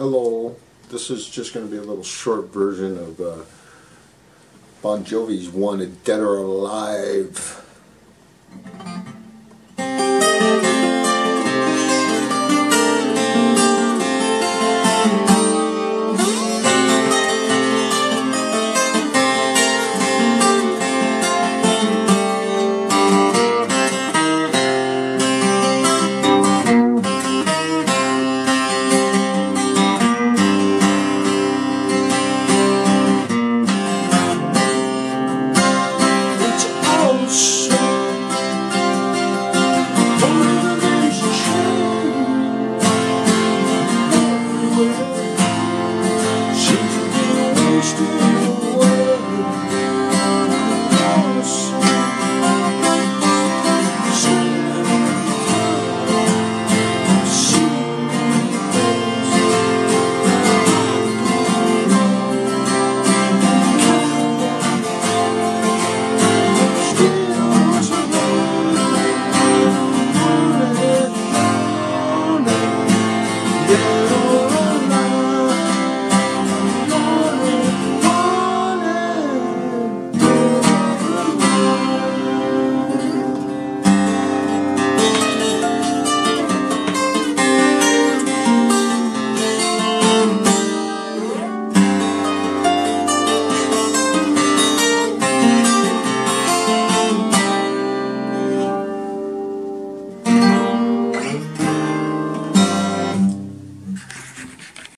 Hello, this is just going to be a little short version of uh, Bon Jovi's one, Dead or Alive.